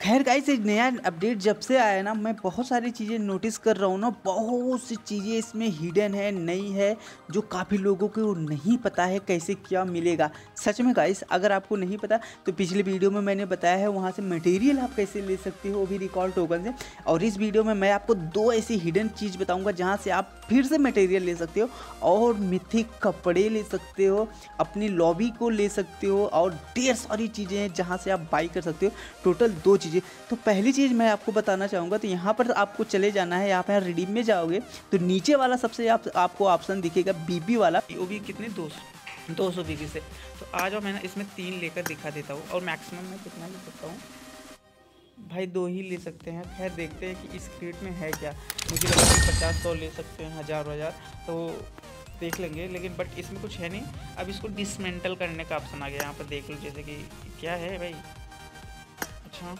खैर गाइस एक नया अपडेट जब से आया ना, मैं बहुत सारी चीज़ें नोटिस कर रहा हूँ ना, बहुत सी चीज़ें इसमें हिडन है, नई है, जो काफ़ी लोगों को नहीं पता है कैसे क्या मिलेगा। सच में गाइस अगर आपको नहीं पता तो पिछले वीडियो में मैंने बताया है, वहाँ से मटेरियल आप कैसे ले सकते हो, वो भी रिकॉर्ड टोकन से और इस वीडियो में मैं आपको दो ऐसी हिडन चीज़ बताऊँगा, जहाँ से आप फिर से मटेरियल ले सकते हो, और मिथिक कपड़े ले सकते हो, अपनी लॉबी को ले सकते हो, और ढेर सारी चीज़ें हैं जहाँ से आप बाई कर सकते हो। टोटल दो चीज़ें चीज़ें। तो पहली चीज़ मैं आपको बताना चाहूँगा तो यहाँ पर आपको चले जाना है यहाँ पर रिडीम में जाओगे तो नीचे वाला सबसे आप, आपको ऑप्शन दिखेगा बीबी वाला। वो भी कितने? दो सौ। दो सौ बीबी से। तो आ जाओ मैं इसमें तीन लेकर दिखा देता हूँ और मैक्सिमम मैं कितना ले सकता हूँ? भाई दो ही ले सकते हैं। खैर देखते हैं कि इस क्रेट में है क्या। मुझे लगता है पचास सौ ले सकते हैं हज़ार हज़ार। तो देख लेंगे लेकिन बट इसमें कुछ है नहीं। अब इसको डिसमेंटल करने का ऑप्शन आ गया। यहाँ पर देख लो जैसे कि क्या है भाई। अच्छा।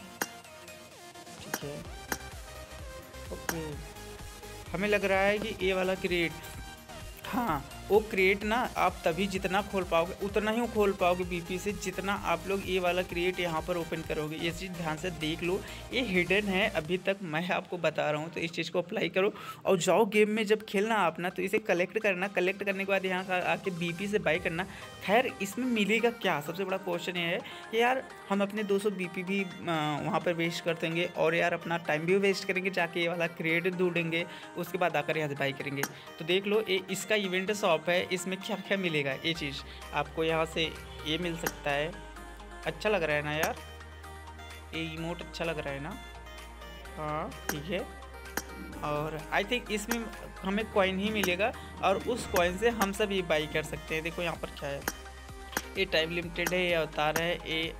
ठीक है ओके। हमें लग रहा है कि ए वाला क्रिएट हाँ। वो क्रिएट ना आप तभी जितना खोल पाओगे, उतना ही खोल पाओगे बीपी से जितना आप लोग ये वाला क्रिएट यहाँ पर ओपन करोगे। ये चीज़ ध्यान से देख लो। ये हिडन है, अभी तक मैं आपको बता रहा हूँ तो इस चीज़ को अप्लाई करो। और जाओ गेम में जब खेलना आप ना तो इसे कलेक्ट करना। कलेक्ट करने के बाद यहाँ आके बी से बाई करना। खैर, इसमें मिलेगा क्या? सबसे बड़ा क्वेश्चन ये है कि यार, हम अपने दो सौ भी वहाँ पर वेस्ट कर देंगे और यार अपना टाइम भी वेस्ट करेंगे, जाके ये वाला क्रिएट ढूंढेंगे, उसके बाद आकर यहाँ से बाई करेंगे। तो देख लो, ये इसका इवेंट शॉप शॉप है, इसमें क्या क्या मिलेगा? ये चीज़ आपको यहाँ से ये मिल सकता है। अच्छा लग रहा है ना यार? ये इमोट अच्छा लग रहा है ना? हाँ ठीक है। और आई थिंक इसमें हमें कॉइन ही मिलेगा और उस कॉइन से हम सब ये बाई कर सकते हैं। देखो यहाँ पर क्या है। ये टाइम लिमिटेड है, ये अवतार है, ये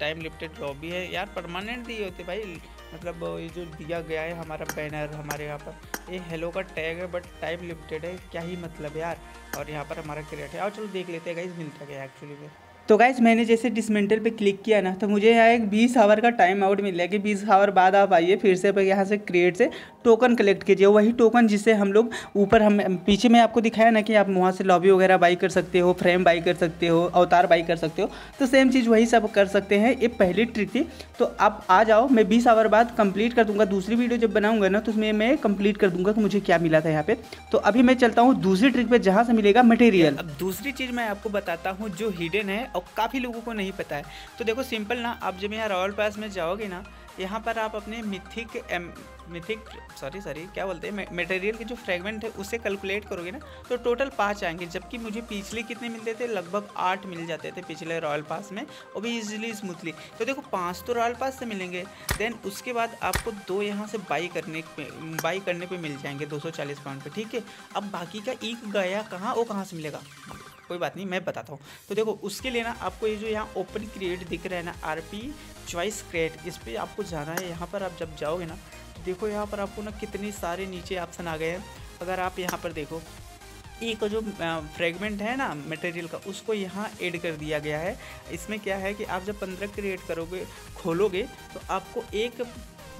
टाइम लिमिटेड लॉबी है। यार परमानेंट दिए होते भाई। मतलब ये जो दिया गया है हमारा बैनर हमारे यहाँ पर, ये हेलो का टैग है बट टाइम लिमिटेड है, क्या ही मतलब यार? और यहाँ पर हमारा क्रिएट है। और चलो देख लेते हैं गाइज़ मिलता गया एक्चुअली में। तो गाइज़ मैंने जैसे डिसमेंटल पे क्लिक किया ना तो मुझे यहाँ एक बीस आवर का टाइम आउट मिल गया, कि बीस आवर बाद आप आइए, फिर से यहाँ से क्रिएट से टोकन कलेक्ट कीजिए। वही टोकन जिससे हम लोग ऊपर हम, पीछे में आपको दिखाया ना कि आप वहाँ से लॉबी वगैरह बाई कर सकते हो फ्रेम बाई कर सकते हो, अवतार बाई कर सकते हो तो सेम चीज़ वही सब कर सकते हैं। ये पहली ट्रिक थी। तो आप आ जाओ, मैं बीस आवर बाद कंप्लीट कर दूँगा। दूसरी वीडियो जब बनाऊँगा ना तो उसमें मैं कंप्लीट कर दूँगा कि मुझे क्या मिला था यहाँ पे। तो अभी मैं चलता हूँ दूसरी ट्रिक पे, जहाँ से मिलेगा मटेरियल अब दूसरी चीज़ मैं आपको बताता हूँ जो हिडन है और काफ़ी लोगों को नहीं पता है। तो देखो सिंपल ना, आप जब यहाँ रॉयल पास में जाओगे ना यहाँ पर आप अपने मिथिक एम, मिथिक सॉरी सॉरी क्या बोलते हैं? मटेरियल के जो फ्रेगमेंट है, उसे कैलकुलेट करोगे ना तो टोटल पाँच आएँगे, जबकि मुझे पिछले कितने मिलते थे? लगभग आठ मिल जाते थे पिछले रॉयल पास में, और भी इजीली स्मूथली तो देखो, पाँच तो रॉयल पास से मिलेंगे देन उसके बाद आपको दो यहाँ से बाई करने बाई करने पर मिल जाएँगे, दो पाउंड पे, ठीक है? अब बाकी का एक गया कहाँ, वो कहाँ से मिलेगा? कोई बात नहीं, मैं बताता हूँ। तो देखो, उसके लिए ना आपको ये जो यहाँ ओपन क्रिएट दिख रहा है ना आर पी चॉइस क्रिएट इस पर आपको जाना है। यहाँ पर आप जब जाओगे ना तो देखो यहाँ पर आपको ना कितने सारे नीचे ऑप्शन आ गए हैं। अगर आप यहाँ पर देखो, एक जो फ्रेगमेंट है ना मटेरियल का, उसको यहाँ ऐड कर दिया गया है। इसमें क्या है कि आप जब पंद्रह क्रिएट करोगे, खोलोगे तो आपको एक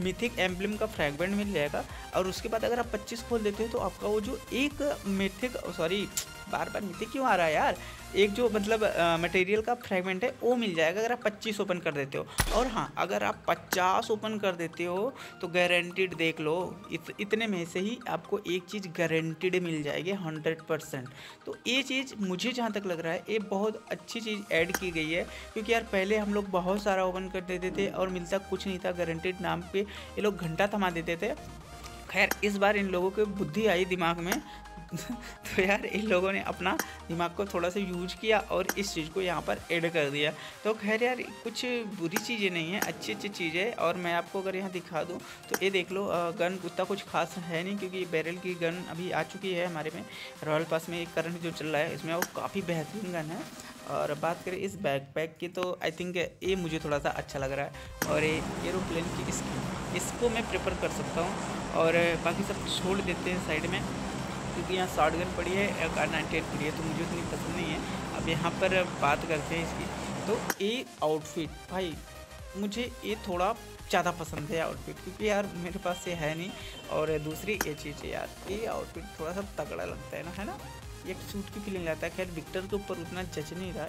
मिथिक एम्बलम का फ्रैगमेंट मिल जाएगा। और उसके बाद अगर आप 25 खोल देते हो तो आपका वो जो एक मिथिक सॉरी बार बार मिथिक क्यों आ रहा है यार? एक जो मतलब मटेरियल का फ्रेगमेंट है वो मिल जाएगा अगर आप 25 ओपन कर देते हो। और हाँ अगर आप 50 ओपन कर देते हो तो गारंटीड देख लो इत, इतने में से ही आपको एक चीज़ गारंटीड मिल जाएगी 100 परसेंट तो ये चीज़ मुझे जहाँ तक लग रहा है ये बहुत अच्छी चीज़ ऐड की गई है। क्योंकि यार पहले हम लोग बहुत सारा ओपन कर देते थे और मिलता कुछ नहीं था गारंटीड नाम पर ये लोग घंटा थमा देते थे। खैर, इस बार इन लोगों की बुद्धि आई दिमाग में तो यार इन लोगों ने अपना दिमाग को थोड़ा सा यूज़ किया और इस चीज़ को यहाँ पर ऐड कर दिया। तो खैर यार, कुछ बुरी चीज़ें नहीं है, अच्छी अच्छी चीज़ें और मैं आपको अगर यहाँ दिखा दूँ तो ये देख लो गन उतना कुछ खास है नहीं क्योंकि बैरल की गन अभी आ चुकी है हमारे में, रॉयल पास में एक करंट जो चल रहा है, इसमें वो काफ़ी बेहतरीन गन है। और बात करें इस बैक पैक की तो आई थिंक ये मुझे थोड़ा सा अच्छा लग रहा है और ये एरोप्लेन की इसकी, इसको मैं प्रेफर कर सकता हूँ और बाकी सब छोड़ देते हैं साइड में क्योंकि यहाँ शॉर्ट गन पड़ी है, एक आर नाइन्टी एट पड़ी है तो मुझे उतनी पसंद नहीं है। अब यहाँ पर बात करते हैं इसकी तो ये आउटफिट भाई मुझे ये थोड़ा ज़्यादा पसंद है आउटफिट क्योंकि यार मेरे पास ये है नहीं और दूसरी ये चीज़ है यार, ये आउटफिट थोड़ा सा तगड़ा लगता है ना है ना? एक सूट की फीलिंग आता है। खैर विक्टर के ऊपर उतना जच नहीं रहा।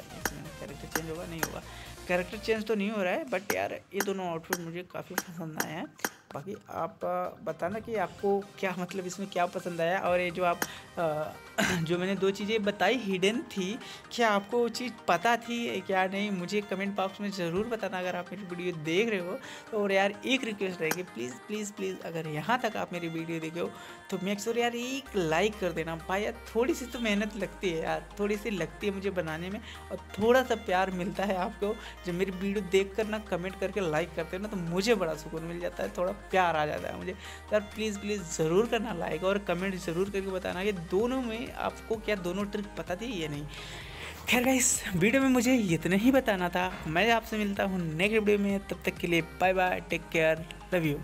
कैरेक्टर चेंज होगा, नहीं होगा। कैरेक्टर चेंज तो नहीं हो रहा है बट यार ये दोनों आउटफिट मुझे काफ़ी पसंद आए हैं। बाकी आप बताना कि आपको क्या मतलब इसमें क्या पसंद आया और ये जो आप जो मैंने दो चीज़ें बताई हिडन थी, क्या आपको वो चीज़ पता थी क्या नहीं, मुझे कमेंट बॉक्स में ज़रूर बताना अगर आप मेरी वीडियो देख रहे हो। तो और यार एक रिक्वेस्ट रहेगी प्लीज़ प्लीज़ प्लीज़ अगर यहाँ तक आप मेरी वीडियो देखे हो तो मेक श्योर यार एक लाइक कर देना। भाई यार थोड़ी सी तो मेहनत लगती है यार, थोड़ी सी लगती है मुझे बनाने में और थोड़ा सा प्यार मिलता है आपको। जब मेरी वीडियो देख कर ना कमेंट करके लाइक करते हो ना तो मुझे बड़ा सुकून मिल जाता है, थोड़ा प्यार आ जाता है मुझे। यार प्लीज़ प्लीज़ ज़रूर करना लाइक और कमेंट ज़रूर करके बताना कि दोनों में आपको क्या दोनों ट्रिक पता थी या नहीं। खैर गाइस वीडियो में मुझे इतना ही बताना था। मैं आपसे मिलता हूँ नेक्स्ट वीडियो में, तब तक के लिए bye bye take care love you